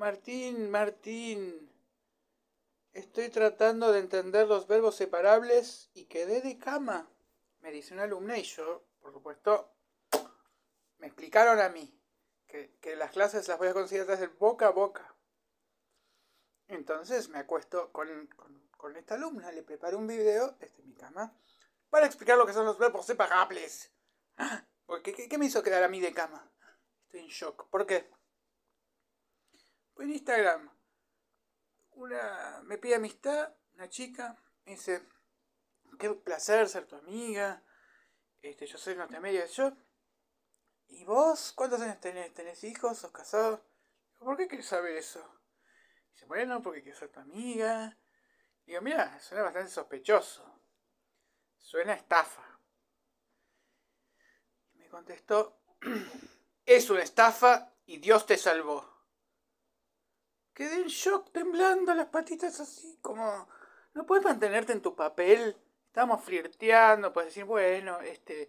Martín, Martín. Estoy tratando de entender los verbos separables y quedé de cama. Me dice una alumna y yo, por supuesto, me explicaron a mí que, las clases las voy a considerar desde boca a boca. Entonces me acuesto con, con, esta alumna, le preparo un video desde mi cama para explicar lo que son los verbos separables. Ah, ¿Qué, qué, qué me hizo quedar a mí de cama? Estoy en shock. ¿Por qué? En Instagram una me pide amistad, una chica, me dice, qué placer ser tu amiga, este, yo soy norteamericana, yo, ¿y vos cuántos años tenés? ¿Tenés hijos? ¿Sos casado? ¿Por qué quieres saber eso? Dice, bueno, porque quiero ser tu amiga. Digo, mira, suena bastante sospechoso. Suena estafa. Me contestó, es una estafa y Dios te salvó. Quedé en shock, temblando las patitas así, como... No puedes mantenerte en tu papel. Estamos flirteando, puedes decir, bueno, este...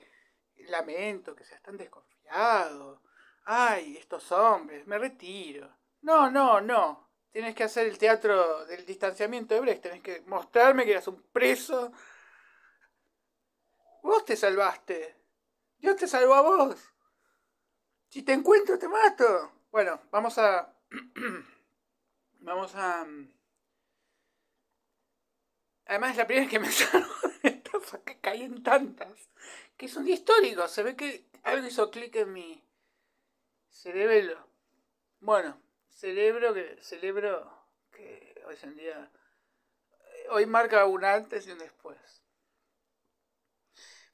Lamento que seas tan desconfiado. Ay, estos hombres, me retiro. No, no, no. Tienes que hacer el teatro del distanciamiento de Brecht. Tienes que mostrarme que eras un preso. Vos te salvaste. Dios te salvó a vos. Si te encuentro, te mato. Bueno, vamos a... Vamos a... Mm, además es la primera vez que me salgo de estafa, que caí en tantas. Que es un día histórico. Se ve que algo hizo clic en mi cerebro. Bueno, celebro que celebro que hoy en día hoy marca un antes y un después.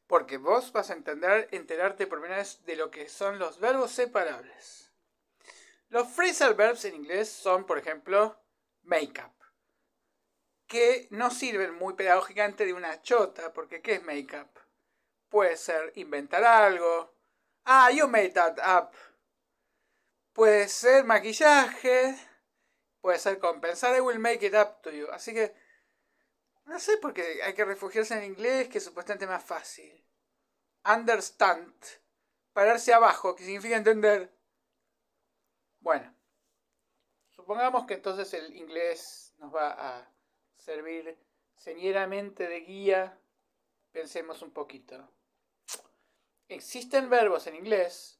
Porque vos vas a entender, enterarte por primera vez de lo que son los verbos separables. Los phrasal verbs en inglés son, por ejemplo, make up, que no sirven muy pedagógicamente de una chota, porque ¿qué es make up? Puede ser inventar algo. Ah, you made that up. Puede ser maquillaje. Puede ser compensar. I will make it up to you. Así que, no sé, porque hay que refugiarse en inglés, que es supuestamente más fácil. Understand. Pararse abajo, que significa entender. Bueno, supongamos que entonces el inglés nos va a servir señeramente de guía. Pensemos un poquito. Existen verbos en inglés,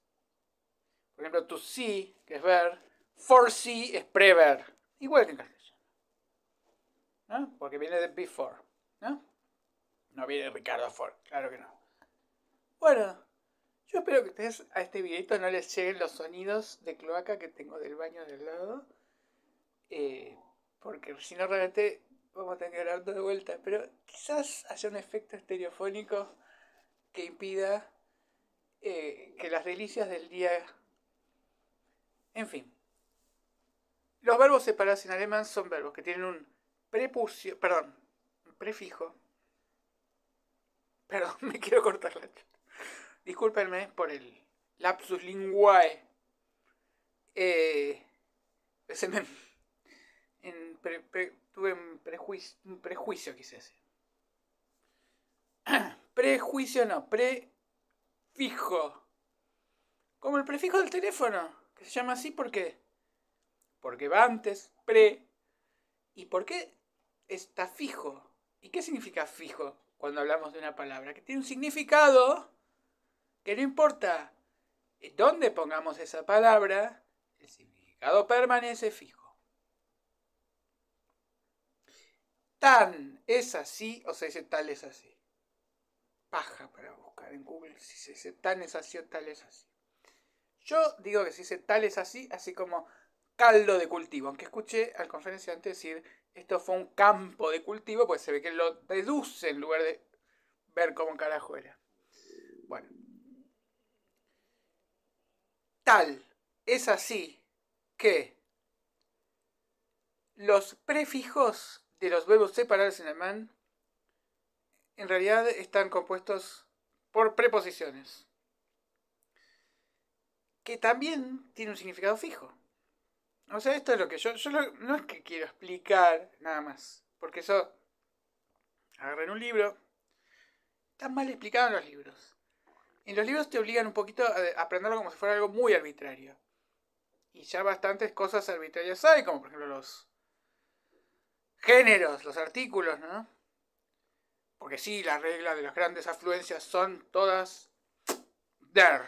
por ejemplo, to see, que es ver, foresee es prever, igual que en castellano. ¿No? Porque viene de before, ¿no? No viene de Ricardo Ford, claro que no. Bueno, yo espero que ustedes a este videito no les lleguen los sonidos de cloaca que tengo del baño del lado. Eh, porque si no realmente vamos a tener que hablar de vuelta. Pero quizás haya un efecto estereofónico que impida eh, que las delicias del día... En fin. Los verbos separados en alemán son verbos que tienen un prepucio, perdón, prefijo. Perdón, me quiero cortar la Discúlpenme por el lapsus linguae. Eh, tuve un prejuicio, un prejuicio, quise decir. Prejuicio no, prefijo. Como el prefijo del teléfono, que se llama así, ¿por qué? Porque va antes, pre. ¿Y por qué está fijo? ¿Y qué significa fijo cuando hablamos de una palabra? Que tiene un significado que no importa dónde pongamos esa palabra, el significado permanece fijo. Tan es así o se dice tal es así. Paja para buscar en Google si se dice tan es así o tal es así. Yo digo que se dice tal es así, así como caldo de cultivo. Aunque escuché al conferenciante decir esto fue un campo de cultivo, pues se ve que lo deduce en lugar de ver cómo carajo era. Bueno, tal es así que los prefijos de los verbos separados en alemán en realidad están compuestos por preposiciones que también tienen un significado fijo. O sea, esto es lo que yo, yo no es que quiero explicar nada más, porque eso agarré en un libro, está mal explicado en los libros. En los libros te obligan un poquito a aprenderlo como si fuera algo muy arbitrario. Y ya bastantes cosas arbitrarias hay, como por ejemplo los géneros, los artículos, ¿no? Porque sí, las reglas de las grandes afluencias son todas der,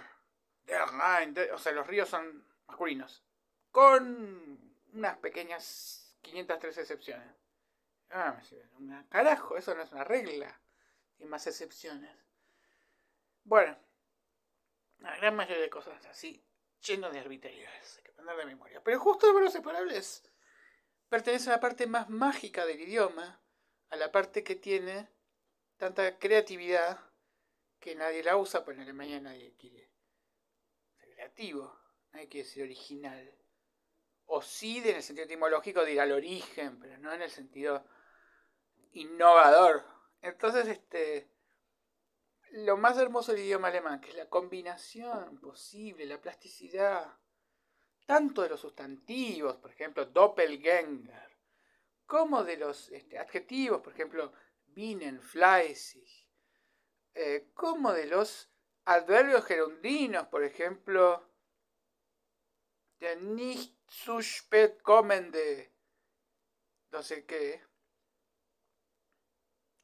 der, nein, o sea, los ríos son masculinos, con unas pequeñas 503 excepciones. Ah, una carajo, eso no es una regla, y más excepciones. Bueno, la gran mayoría de cosas así, lleno de arbitrariedades, hay que aprender de memoria. Pero justo los separables pertenece a la parte más mágica del idioma, a la parte que tiene tanta creatividad que nadie la usa, pues en Alemania nadie quiere ser creativo, nadie quiere ser original. O sí en el sentido etimológico de ir al origen, pero no en el sentido innovador. Entonces, este, lo más hermoso del idioma alemán, que es la combinación posible, la plasticidad, tanto de los sustantivos, por ejemplo, doppelgänger, como de los este, adjetivos, por ejemplo, binnen, fleißig, eh, como de los adverbios gerundinos, por ejemplo, de nicht zu spät kommende, no sé qué,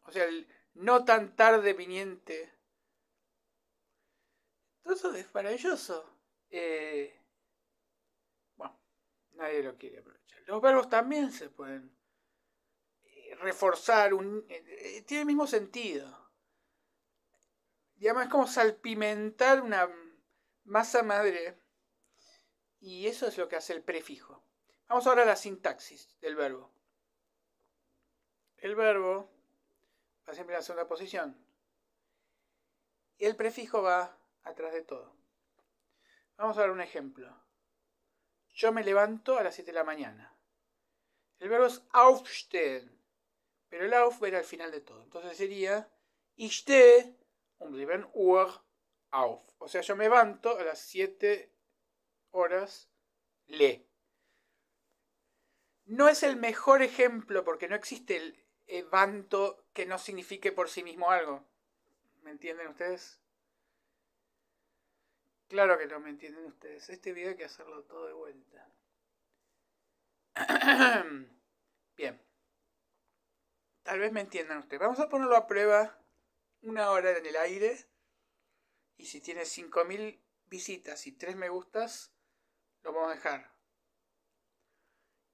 o sea, el no tan tarde viniente. Todo eso es maravilloso. Eh, Nadie lo quiere aprovechar. Los verbos también se pueden eh, reforzar, eh, tiene el mismo sentido. Además es como salpimentar una masa madre. Y eso es lo que hace el prefijo. Vamos ahora a la sintaxis del verbo. El verbo va siempre en la segunda posición. Y el prefijo va atrás de todo. Vamos a ver un ejemplo. Yo me levanto a las 7 de la mañana. El verbo es aufstehen, pero el auf era al final de todo. Entonces sería ich stehe um 7 Uhr auf. O sea, yo me levanto a las 7 horas le. No es el mejor ejemplo porque no existe el levanto que no signifique por sí mismo algo. ¿Me entienden ustedes? Claro que no me entienden ustedes. Este video hay que hacerlo todo de vuelta. Bien. Tal vez me entiendan ustedes. Vamos a ponerlo a prueba una hora en el aire. Y si tiene 5.000 visitas y 3 me gustas, lo vamos a dejar.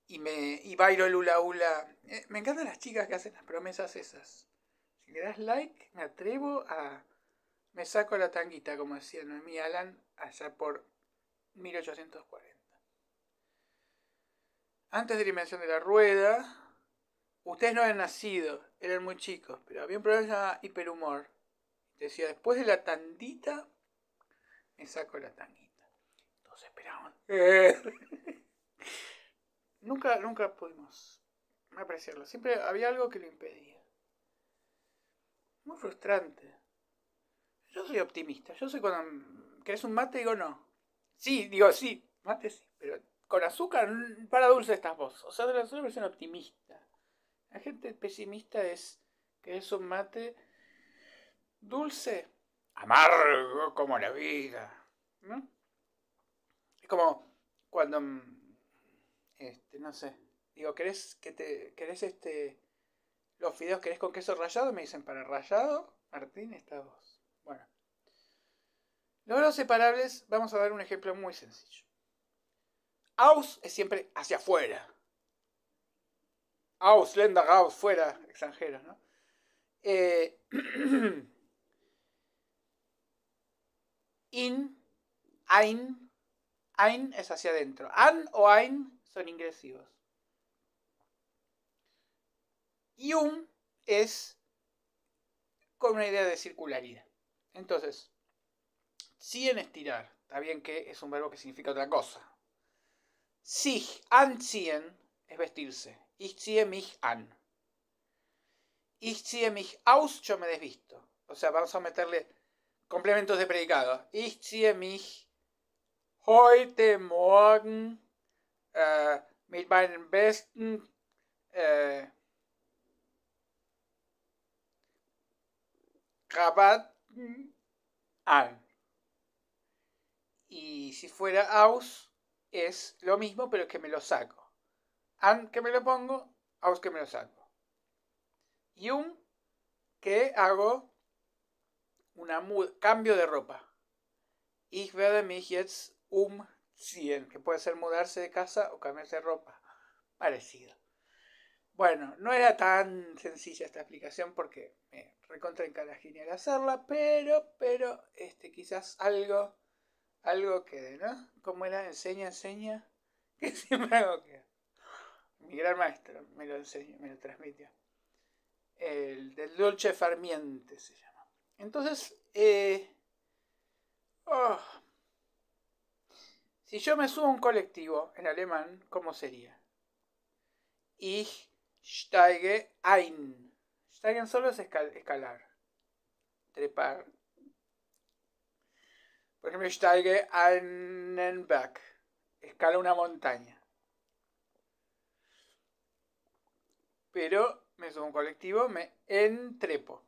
Y, me, y bailo el hula hula. Eh, me encantan las chicas que hacen las promesas esas. Si le das like, me atrevo a me saco la tanguita, como decía Noemí Alan, allá por 1840. Antes de la invención de la rueda, ustedes no habían nacido, eran muy chicos, pero había un programa hiperhumor. Decía, después de la tandita, me saco la tanguita. Todos esperamos. nunca, nunca pudimos apreciarlo. Siempre había algo que lo impedía. Muy frustrante. Yo soy optimista. Yo soy cuando. ¿Querés un mate? Digo no. Sí, digo sí. Mate sí. Pero con azúcar, para dulce estás vos. O sea, de la versión optimista. La gente pesimista es. ¿Querés un mate? Dulce. Amargo como la vida. ¿No? Es como cuando. Este, no sé. Digo, ¿querés que te. ¿Querés este. Los fideos querés con queso rallado? Me dicen, para rallado, Martín, está vos. Bueno. Los separables, vamos a dar un ejemplo muy sencillo. Aus es siempre hacia afuera. Aus, lenda, aus, fuera, extranjero, ¿no? Eh, in, ein, ein es hacia adentro. An o ein son ingresivos. Y un es con una idea de circularidad. Entonces, en estirar, está bien que es un verbo que significa otra cosa. Sich anziehen es vestirse. Ich ziehe mich an. Ich ziehe mich aus, yo me desvisto. O sea, vamos a meterle complementos de predicado. Ich ziehe mich heute Morgen äh, mit meinem besten äh, an. Y si fuera aus, es lo mismo, pero que me lo saco. An que me lo pongo, aus que me lo saco. Y un que hago un cambio de ropa. Ich werde mich jetzt umziehen, que puede ser mudarse de casa o cambiarse de ropa. Parecido. Bueno, no era tan sencilla esta explicación porque me recontra genial hacerla, pero, pero, este, quizás algo, algo quede, ¿no? Como era, enseña, enseña, que siempre algo queda. Mi gran maestro me lo enseñó, me lo transmitió. El del Dolce Farmiente se llama. Entonces, eh, oh, si yo me subo a un colectivo en alemán, ¿cómo sería? Ich steige ein. Steigen solo es escalar, trepar. Por ejemplo, steige einen Berg. Escala una montaña. Pero me subo un colectivo, me entrepo.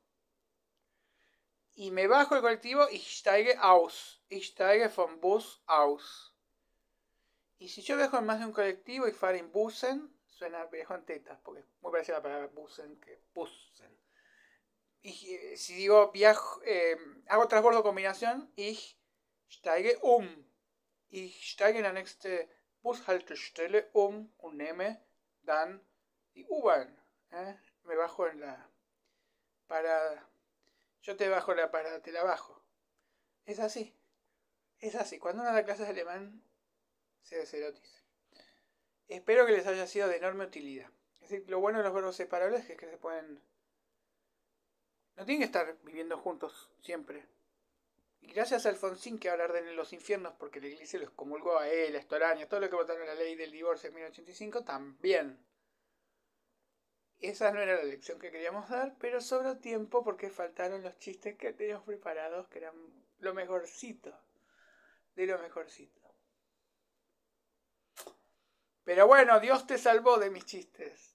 Y me bajo el colectivo y steige aus. Ich steige vom Bus aus. Y si yo viajo en más de un colectivo y fare en Bussen, suena viejo en tetas, porque es muy parecida a la palabra Bussen que Bussen. Y eh, si digo viajo, eh, hago transbordo combinación, ich steige um. Ich steige en la nächste Bushaltestelle um und nehme dann die U-Bahn. ¿eh? Me bajo en la parada. Yo te bajo la parada, te la bajo. Es así. Es así. Cuando uno da clases de alemán, se deserotiza. Espero que les haya sido de enorme utilidad. Es decir, lo bueno de los verbos separables es que se pueden... No tienen que estar viviendo juntos siempre. Y gracias a Alfonsín que hablar de los infiernos porque la iglesia los comulgó a él, a Estoraño, todo lo que votaron la ley del divorcio en 1985, también. Esa no era la lección que queríamos dar, pero sobró tiempo porque faltaron los chistes que teníamos preparados, que eran lo mejorcito, de lo mejorcito. Pero bueno, Dios te salvó de mis chistes.